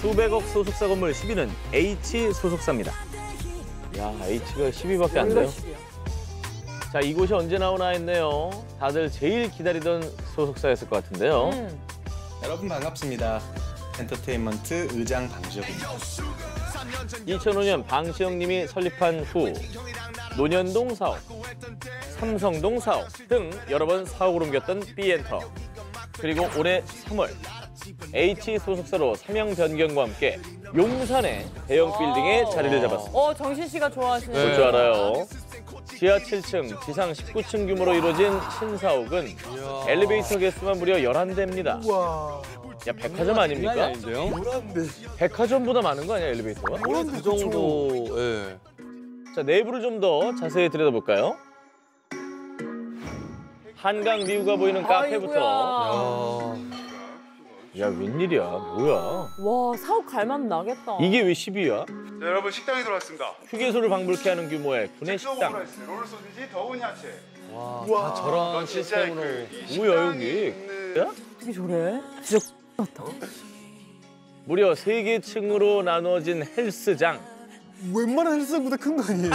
수백억 소속사 건물 10위는 H 소속사입니다. 야, H가 10위밖에 안 돼요. 자, 이곳이 언제 나오나 했네요. 다들 제일 기다리던 소속사였을 것 같은데요. 음. 여러분 반갑습니다. 엔터테인먼트 의장 방지혁입니다. 2005년 방시영 님이 설립한 후 논현동 사옥, 삼성동 사옥 등 여러 번 사옥을 옮겼던 B엔터. 그리고 올해 3월 H 소속사로 사명 변경과 함께 용산의 대형 빌딩에 자리를 잡았습니다. 어, 정신 씨가 좋아하시는. 볼 줄 알아요. 지하 7층, 지상 19층 규모로 이루어진 신사옥은 엘리베이터 개수만 무려 11대입니다. 야, 백화점 아닙니까? 아닌데요? 백화점보다 많은 거 아니야, 엘리베이터가? 그 정도, 예. 자, 내부를 좀 더 자세히 들여다볼까요? 한강 뷰가 보이는 카페부터. 아이고야. 야, 야, 웬일이야, 뭐야. 와, 사업 갈만 나겠다. 이게 왜 10위야? 네, 여러분 식당에 들어왔습니다. 휴게소를 방불케 하는 규모의 구내 식당. 롤 소시지, 더운 야채. 와, 우와, 다 저런 진짜 시스템으로. 그, 이 뭐야, 여기? 있는 야? 어떻게 저래? 진짜 같다. 무려 세 개 층으로 나눠진 헬스장. 웬만한 헬스장보다 큰 거 아니에요?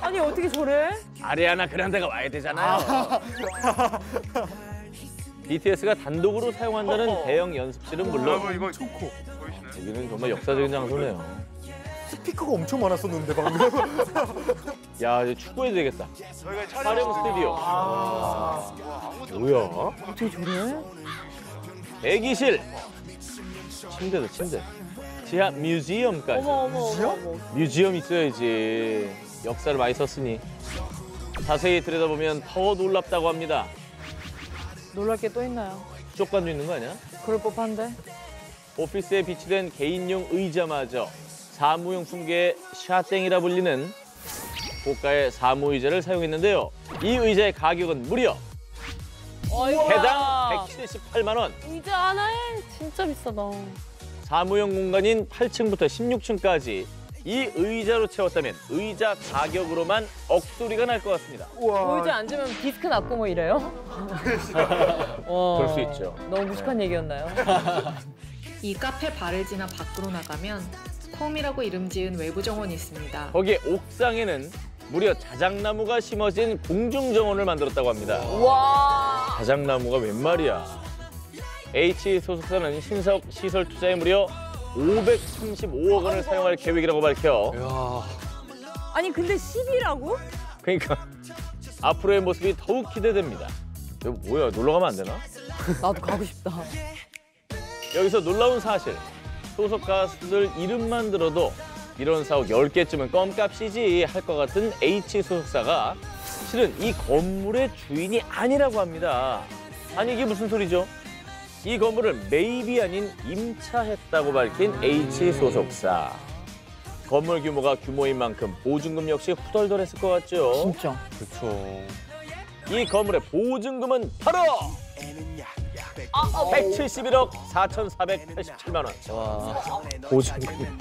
아니, 어떻게 저래? 아리아나 그란데가 와야 되잖아요. BTS가 단독으로 사용한다는 대형 연습실은 물론 여러분 이거 보이시나요? 여기는 정말 역사적인 장소네요. 스피커가 엄청 많았었는데 방금. 야, 이제 축구해도 되겠다. 저희가 촬영 스튜디오. 뭐야? 어떻게 저래? 대기실. 침대도 침대. 지하 뮤지엄까지. 어머, 어머, 어머. 뮤지엄 있어야지. 역사를 많이 썼으니. 자세히 들여다보면 더 놀랍다고 합니다. 놀랄 게 또 있나요? 쪽관도 있는 거 아니야? 그럴 법한데. 오피스에 비치된 개인용 의자마저 사무용품계의 샤땡이라 불리는 고가의 사무의자를 사용했는데요. 이 의자의 가격은 무려 어이구야. 개당 178만 원. 의자 하나에 진짜 비싸다. 사무용 공간인 8층부터 16층까지 이 의자로 채웠다면 의자 가격으로만 억소리가 날 것 같습니다. 의자 앉으면 디스크 났고 뭐 이래요? 와, 그럴 수 있죠. 너무 무식한 얘기였나요? 이 카페 바를 지나 밖으로 나가면 컴이라고 이름 지은 외부 정원이 있습니다. 거기에 옥상에는 무려 자작나무가 심어진 공중정원을 만들었다고 합니다. 와. 자작나무가 웬 말이야. H 소속사는 신사업 시설 투자에 무려 535억 원을 사용할 계획이라고 밝혀 야, 아니, 근데 10이라고? 그러니까 앞으로의 모습이 더욱 기대됩니다. 이거 뭐야 놀러 가면 안 되나? 나도 가고 싶다. 여기서 놀라운 사실. 소속 가수들 이름만 들어도 이런 사옥 10개쯤은 껌값이지 할 것 같은 H 소속사가 실은 이 건물의 주인이 아니라고 합니다. 아니 이게 무슨 소리죠? 이 건물을 매입이 아닌 임차했다고 밝힌 H 소속사. 건물 규모가 규모인 만큼 보증금 역시 후덜덜했을 것 같죠? 진짜. 그쵸. 이 건물의 보증금은 바로 171억 4,487만 원. 와, 보증금.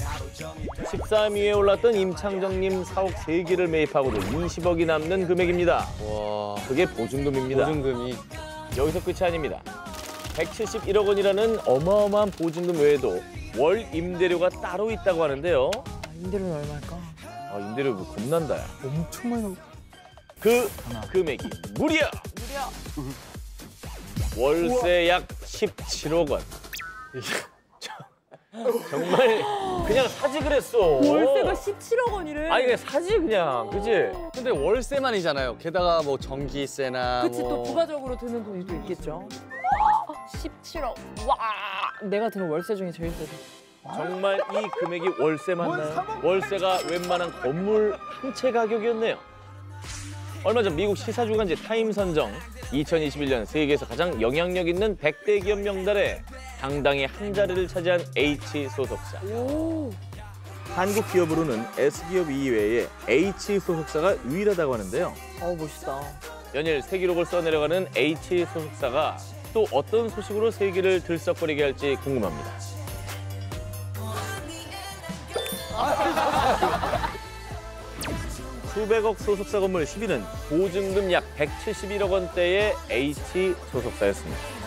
13위에 올랐던 임창정님 사옥 3개를 매입하고도 20억이 남는 금액입니다. 와. 그게 보증금입니다. 보증금이. 여기서 끝이 아닙니다. 171억 원이라는 어마어마한 보증금 외에도 월 임대료가 따로 있다고 하는데요. 아, 임대료는 얼마일까? 아, 임대료 뭐 겁난다. 야. 엄청 많이 나고. 그 금액이 무려 월세 약 17억 원. 정말 그냥 사지 그랬어. 월세가 17억 원이래. 아니 그냥 사지 그냥 그지? 근데 월세만이잖아요. 게다가 뭐 전기세나 그치 뭐. 또 부가적으로 드는 돈이 또 있겠죠. 17억. 와. 내가 드는 월세 중에 제일 세다. 정말 이 금액이 월세 맞나요? 월세가 웬만한 건물 한 채 가격이었네요. 얼마 전 미국 시사주간지 타임 선정 2021년 세계에서 가장 영향력 있는 100대 기업 명단에 당당히 한 자리를 차지한 H 소속사. 오. 한국 기업으로는 S기업 이외에 H 소속사가 유일하다고 하는데요. 어우 멋있다. 연일 세기록을 써내려가는 H 소속사가 또 어떤 소식으로 세계를 들썩거리게 할지 궁금합니다. 수백억 소속사 건물 10위는 보증금 약 171억 원대의 H 소속사였습니다.